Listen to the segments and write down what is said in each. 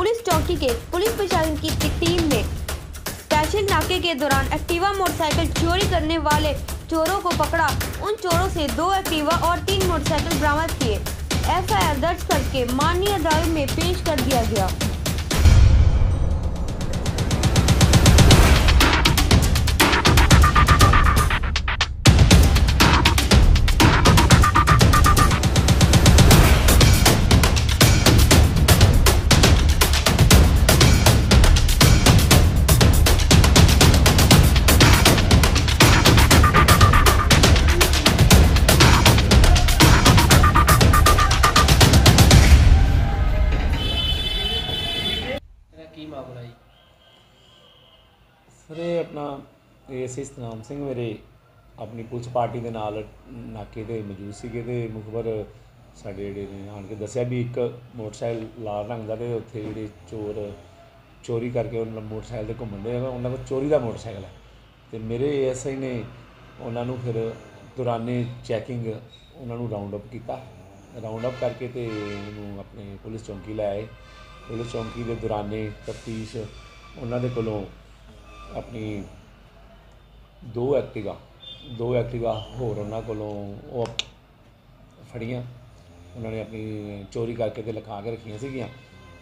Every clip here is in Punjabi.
पुलिस चौकी के पुलिस प्रशासन की टीम ने स्पेशल नाके के दौरान एक्टिवा मोटरसाइकिल चोरी करने वाले चोरों को पकड़ा। उन चोरों से दो एक्टिवा और तीन मोटरसाइकिल बरामद किए। एफआईआर दर्ज करके माननीय अदालत में पेश कर दिया गया। ਸਰ ਇਹ ਆਪਣਾ ਏਐਸਆਈ ਸਤਨਾਮ ਸਿੰਘ ਮੇਰੇ ਆਪਣੀ ਪੁਲਿਸ ਪਾਰਟੀ ਦੇ ਨਾਲ ਨਾਕੇ ਤੇ ਮੌਜੂਦ ਸੀਗੇ ਤੇ ਮੁਖਬਰ ਸਾਡੇ ਜਿਹੜੇ ਨੇ ਆਣ ਕੇ ਦੱਸਿਆ ਵੀ ਇੱਕ ਮੋਟਰਸਾਈਕਲ ਲਾਲ ਰੰਗ ਦਾ ਤੇ ਉੱਥੇ ਜਿਹੜੇ ਚੋਰ ਚੋਰੀ ਕਰਕੇ ਉਹਨਾਂ ਮੋਟਰਸਾਈਕਲ ਤੇ ਘੁੰਮਣ ਦੇ ਉਹਨਾਂ ਕੋਲ ਚੋਰੀ ਦਾ ਮੋਟਰਸਾਈਕਲ ਹੈ। ਤੇ ਮੇਰੇ ਏਐਸਆਈ ਨੇ ਉਹਨਾਂ ਨੂੰ ਫਿਰ ਦੌਰਾਨੇ ਚੈਕਿੰਗ ਉਹਨਾਂ ਨੂੰ ਰਾਉਂਡ ਅਪ ਕੀਤਾ। ਰਾਉਂਡ ਅਪ ਕਰਕੇ ਤੇ ਉਹਨੂੰ ਆਪਣੇ ਪੁਲਿਸ ਚੌਂਕੀ ਲੈ ਆਏ। ਪੁਲਿਸ ਚੌਂਕੀ ਦੇ ਦੌਰਾਨੇ ਤਫਤੀਸ਼ ਉਹਨਾਂ ਦੇ ਕੋਲੋਂ ਆਪਣੀ ਦੋ ਐਕਟਿਵਾ ਦੋ ਐਕਟਿਵਾ ਹੋਰ ਉਹਨਾਂ ਕੋਲੋਂ ਉਹ ਫੜੀਆਂ। ਉਹਨਾਂ ਨੇ ਆਪਣੀ ਚੋਰੀ ਕਰਕੇ ਤੇ ਲਿਖਾ ਕੇ ਰੱਖੀਆਂ ਸੀਗੀਆਂ।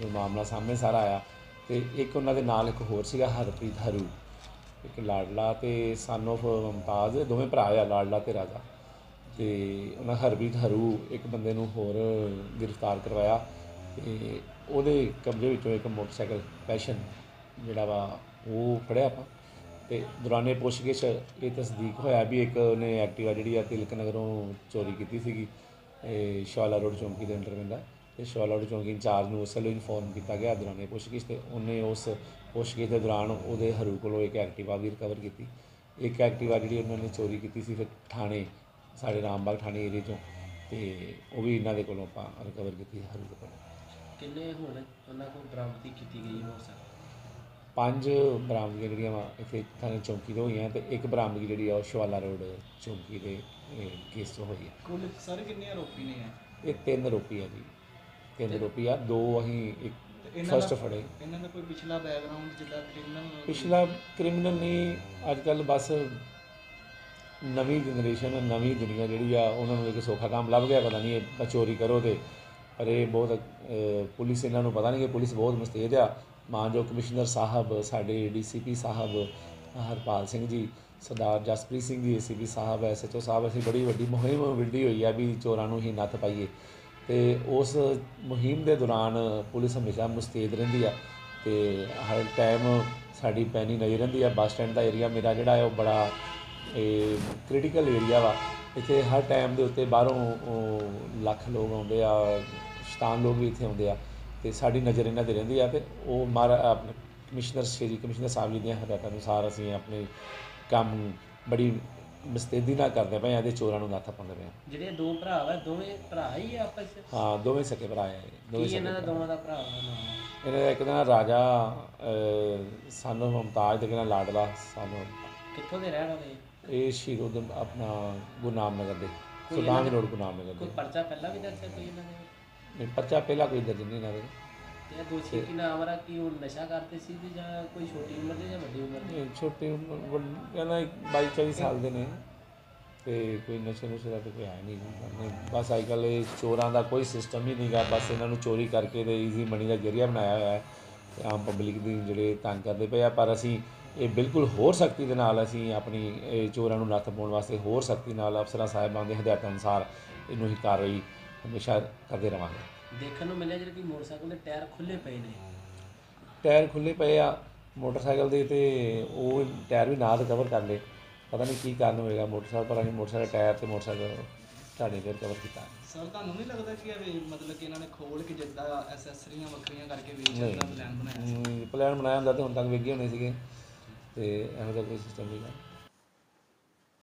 ਇਹ ਮਾਮਲਾ ਸਾਹਮਣੇ ਸਾਰਾ ਆਇਆ। ਤੇ ਇੱਕ ਉਹਨਾਂ ਦੇ ਨਾਲ ਇੱਕ ਹੋਰ ਸੀਗਾ, ਹਰਪ੍ਰੀਤ ਹਰੂ। ਇੱਕ ਲਾਡਲਾ ਤੇ ਸਨ of ਮੁਮਤਾਜ਼ ਦੋਵੇਂ ਭਰਾ ਆ, ਲਾਡਲਾ ਤੇ ਰਾਜਾ। ਤੇ ਉਹਨਾਂ ਹਰਪ੍ਰੀਤ ਹਰੂ ਇੱਕ ਬੰਦੇ ਨੂੰ ਹੋਰ ਗ੍ਰਿਫਤਾਰ ਕਰਵਾਇਆ। ਤੇ ਉਹਦੇ ਕਬਜ਼ੇ ਵਿੱਚੋਂ ਇੱਕ ਮੋਟਰਸਾਈਕਲ, ਪੈਸ਼ਨ ਜਿਹੜਾ ਵਾ ਉਹ ਫੜਿਆ ਆਪਾਂ। ਤੇ ਦੌਰਾਨੇ ਪੁੱਛਗਿੱਛ ਇਹ ਤਸਦੀਕ ਹੋਇਆ ਵੀ ਇੱਕ ਉਹਨੇ ਐਕਟਿਵਾ ਜਿਹੜੀ ਆ ਤਿਲਕ ਨਗਰੋਂ ਚੋਰੀ ਕੀਤੀ ਸੀਗੀ, ਇਹ ਸ਼ਾਲਾ ਰੋਡ ਚੌਂਕੀ ਦੇ ਅੰਦਰ ਪੈਂਦਾ। ਤੇ ਸ਼ਾਲਾ ਰੋਡ ਚੌਂਕੀ ਇੰਚਾਰਜ ਨੂੰ ਉਸ ਵੇਲੇ ਇਨਫੋਰਮ ਕੀਤਾ ਗਿਆ ਦੌਰਾਨੇ ਪੁੱਛਗਿੱਛ ਤੇ ਉਹਨੇ ਉਸ ਪੁੱਛਗਿੱਛ ਦੇ ਦੌਰਾਨ ਉਹਦੇ ਹਰੂ ਕੋਲੋਂ ਇੱਕ ਐਕਟਿਵਾ ਵੀ ਰਿਕਵਰ ਕੀਤੀ। ਇੱਕ ਐਕਟਿਵਾ ਜਿਹੜੀ ਉਹਨਾਂ ਨੇ ਚੋਰੀ ਕੀਤੀ ਸੀ ਫਿਰ ਥਾਣੇ, ਸਾਡੇ ਰਾਮਬਾਗ ਥਾਣੇ ਏਰੀਏ ਚੋਂ। ਤੇ ਉਹ ਵੀ ਇਹਨਾਂ ਦੇ ਕੋਲੋਂ ਆਪਾਂ ਰਿਕਵਰ ਕੀਤੀ ਹਰੂ ਕੋਲੋਂ। ਕਿੰਨੇ ਹੁਣ ਉਹਨਾਂ ਕੋਲ ਬਰਾਮਦੀ ਕੀਤੀ ਗਈ ਮੋਟਰਸਾਈਕਲ ਪੰਜ ਬਰਾਮਦਗੀਆਂ ਜਿਹੜੀਆਂ ਵਾ ਇੱਥੇ ਥਾਣੇ ਚੌਂਕੀ ਤੋਂ ਹੋਈਆਂ ਤੇ ਇੱਕ ਬਰਾਮਦਗੀ ਜਿਹੜੀ ਆ ਉਹ ਸ਼ਵਾਲਾ ਰੋਡ ਚੌਂਕੀ ਦੇ ਕੇਸ ਤੋਂ ਹੋਈ ਆ। ਕੁੱਲ ਸਾਰੇ ਕਿੰਨੇ ਆਰੋਪੀ ਨੇ ਆ ਇਹ ਤਿੰਨ ਰੋਪੀ ਆ ਜੀ। ਤਿੰਨ ਰੋਪੀ ਆ ਦੋ ਅਸੀਂ ਇੱਕ ਇਹਨਾਂ ਫਸਟ ਦਾ- ਫੜੇ। ਇਹਨਾਂ ਦਾ ਕੋਈ ਪਿਛਲਾ ਬੈਕਗ੍ਰਾਉਂਡ ਜਿੱਦਾਂ ਕ੍ਰਿਮੀਨਲ ਪਿਛਲਾ ਕ੍ਰਿਮੀਨਲ ਨਹੀਂ ਅੱਜ ਕੱਲ ਬਸ ਨਵੀਂ ਜਨਰੇਸ਼ਨ ਨਵੀਂ ਦੁਨੀਆ ਜਿਹੜੀ ਆ ਉਹਨਾਂ ਨੂੰ ਇੱਕ ਸੌਖਾ ਕੰਮ ਲੱਭ ਗਿਆ ਪਤਾ ਨਹੀਂ ਇਹ ਚੋਰੀ ਕਰੋ ਤੇ ਪਰ ਇਹ ਬਹੁਤ ਅਹ, ਪੁਲਿਸ ਇਹਨਾਂ ਨੂੰ ਪਤਾ ਨਹੀਂ ਕਿ ਪੁਲਿਸ ਬਹੁਤ ਮੁਸਤੈਦ ਆ ਮਾਨਯੋਗ ਕਮਿਸ਼ਨਰ ਸਾਹਿਬ, ਸਾਡੇ ਡੀਸੀਪੀ ਸਾਹਿਬ, ਹਰਪਾਲ ਸਿੰਘ ਜੀ, ਸਰਦਾਰ ਜਸਪ੍ਰੀਤ ਸਿੰਘ ਜੀ, ਏਸੀਪੀ ਸਾਹਿਬ, ਐਸਐਚਓ ਸਾਹਿਬ, ਅਸੀਂ ਬੜੀ ਵੱਡੀ ਮੁਹਿੰਮ ਵਿੱਢੀ ਹੋਈ ਆ ਵੀ ਚੋਰਾਂ ਨੂੰ ਹੀ ਨੱਥ ਪਾਈਏ। ਤੇ ਉਸ ਮੁਹਿੰਮ ਦੇ ਦੌਰਾਨ ਪੁਲਿਸ ਹਮੇਸ਼ਾ ਮੁਸਤੈਦ ਰਹਿੰਦੀ ਆ ਤੇ ਹਰ ਟਾਈਮ ਸਾਡੀ ਪੈਣੀ ਨਜ਼ਰ ਰਹਿੰਦੀ ਆ। ਬੱਸ ਸਟੈਂਡ ਦਾ ਏਰੀਆ ਮੇਰਾ ਜਿਹੜਾ ਹੈ ਉਹ ਬੜਾ, ਇਹ ਕ੍ਰਿਟੀਕਲ ਏਰੀਆ ਵਾ। ਇੱਥੇ ਹਰ ਟਾਈਮ ਦੇ ਉੱਤੇ ਬਾਹਰੋਂ ਲੱਖ ਲੋਕ ਆਉਂਦੇ ਆ, ਸ਼ਤਾਨ ਲੋਕ ਵੀ ਇੱਥੇ ਆਉਂਦੇ ਆ। ਤੇ ਸਾਡੀ ਨਜ਼ਰ ਇਹਨਾਂ ਤੇ ਰਹਿੰਦੀ ਆ ਤੇ ਉਹ ਮਾਰ ਆਪਣੇ ਕਮਿਸ਼ਨਰ ਸ਼੍ਰੀ ਕਮਿਸ਼ਨਰ ਸਾਹਿਬ ਜੀ ਦੀਆਂ ਹਦਾਇਤਾਂ ਅਨੁਸਾਰ ਅਸੀਂ ਆਪਣੇ ਕੰਮ ਬੜੀ ਮੁਸਤੈਦੀ ਨਾਲ ਕਰਦੇ ਪਏ ਆ ਤੇ ਚੋਰਾਂ ਨੂੰ ਨੱਥ ਪਾਉਂਦੇ ਪਏ ਆ ਜਿਹੜੇ ਦੋ ਭਰਾ ਵਾ ਦੋਵੇਂ ਭਰਾ ਹੀ ਆ ਆਪਸ ਵਿੱਚ? ਹਾਂ ਦੋਵੇਂ ਸਕੇ ਭਰਾ ਆ ਦੋਵੇਂ ਕੀ ਇਹਨਾਂ ਦਾ। ਦੋਵਾਂ ਦਾ ਭਰਾ ਦਾ ਨਾਮ ਇਹਨਾਂ ਦਾ ਇੱਕ ਦਾ ਨਾਂ ਰਾਜਾ ਸਾਨੂੰ ਮੁਮਤਾਜ ਤੇ ਇੱਕ ਦਾ ਲਾਡਲਾ ਸਾਨੂੰ ਕਿੱਥੋਂ ਦੇ ਰਹਿਣ ਵਾਲੇ? ਇਹ ਸ਼ਹੀਦ ਉਦਮ ਆਪਣਾ ਗੁਰਨਾਮ ਨਗਰ ਦੇ ਸੁਲਤਾਨ ਰੋਡ ਗੁਰਨਾਮ ਨਗਰ ਕੋਈ ਦੇ। ਪਰਚਾ ਪਹਿਲਾਂ ਵੀ ਹੈ ਕੋਈ ਇਹਨਾਂ ਦੇ ਨਹੀਂ ਪਰਚਾ ਪਹਿਲਾਂ ਕੋਈ ਦਰਜ ਨਹੀਂ ਦੇ ਤੇ ਇਹ ਦੋਸ਼ੀ ਕੀ ਨਾਮ ਆ ਕਿ ਉਹ ਨਸ਼ਾ ਕਰਦੇ ਸੀ ਤੇ ਜਾਂ ਕੋਈ ਛੋਟੀ ਉਮਰ ਦੇ ਜਾਂ ਵੱਡੀ ਉਮਰ ਦੇ? ਛੋਟੇ ਉਮਰ ਕਹਿੰਦਾ 22 24 ਸਾਲ ਦੇ ਨੇ। ਤੇ ਕੋਈ ਨਸ਼ੇ ਨੁਸ਼ੇ ਦਾ ਤਾਂ ਕੋਈ ਹੈ ਨਹੀਂ। ਬਸ ਅੱਜ ਕੱਲ੍ਹ ਇਹ ਚੋਰਾਂ ਦਾ ਕੋਈ ਸਿਸਟਮ ਹੀ ਨਹੀਂਗਾ ਬਸ ਇਹਨਾਂ ਨੂੰ ਚੋਰੀ ਕਰਕੇ ਤੇ ਈਜ਼ੀ ਮਨੀ ਦਾ ਜ਼ਰੀਆ ਬਣਾਇਆ ਹੋਇਆ ਹੈ। ਤੇ ਆਮ ਪਬਲਿਕ ਦੀ ਜਿਹੜੇ ਤੰਗ ਕਰਦੇ ਪਏ ਆ ਪਰ ਅਸੀਂ ਇਹ ਬਿਲਕੁਲ ਹੋਰ ਸਖਤੀ ਦੇ ਨਾਲ ਅਸੀਂ ਆਪਣੀ ਇਹ ਚੋਰਾਂ ਨੂੰ ਨੱਥ ਪਾਉਣ ਵਾਸਤੇ ਹੋਰ ਸਖਤੀ ਨਾਲ ਅਫਸਰਾਂ ਸਾਹਿਬਾਨ ਦੇ ਹਦਾਇਤਾਂ ਅਨੁਸਾਰ ਇਹਨੂੰ ਹੀ ਕਾਰਵਾਈ ਹਮੇਸ਼ਾ ਕਰਦੇ ਰਵਾਂਗੇ। ਦੇਖਣ ਨੂੰ ਮਿਲਿਆ ਜਿਹੜੇ ਕਿ ਮੋਟਰਸਾਈਕਲ ਦੇ ਟਾਇਰ ਖੁੱਲੇ ਪਏ ਨੇ। ਟਾਇਰ ਖੁੱਲੇ ਪਏ ਆ ਮੋਟਰਸਾਈਕਲ ਦੇ ਤੇ ਉਹ ਟਾਇਰ ਵੀ ਨਾਲ ਰਿਕਵਰ ਕਰ ਲਏ ਪਤਾ ਨਹੀਂ ਕੀ ਕਾਰਨ ਹੋਏਗਾ ਮੋਟਰਸਾਈਕਲ ਪਰ ਅਸੀਂ ਮੋਟਰਸਾਈਕਲ ਟਾਇਰ ਤੇ ਮੋਟਰਸਾਈਕਲ ਢਾਣੇ ਤੇ ਰਿਕਵਰ ਕੀਤਾ। ਸਰ ਤੁਹਾਨੂੰ ਨਹੀਂ ਲੱਗਦਾ ਕਿ ਇਹ ਮਤਲਬ ਕਿ ਇਹਨਾਂ ਨੇ ਖੋਲ ਕੇ ਜਿੱਦਾਂ ਐਸੈਸਰੀਆਂ ਵੱਖਰੀਆਂ ਕਰਕੇ ਵੇਚਣ ਦਾ ਪਲਾਨ ਬਣਾਇਆ ਨਹੀਂ ਪਲਾਨ ਬਣਾਇਆ ਹੁੰਦਾ ਤੇ ਹੁਣ ਤੱਕ ਵੇਗੇ ਹੋਣੇ ਸੀਗੇ ਤੇ ਇਹੋ ਜਿਹਾ ਕੋਈ ਸਿਸਟਮ ਨਹੀਂ ਹੈ